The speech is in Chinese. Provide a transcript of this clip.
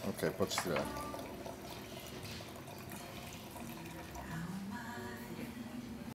Okej, okay, poczciwe.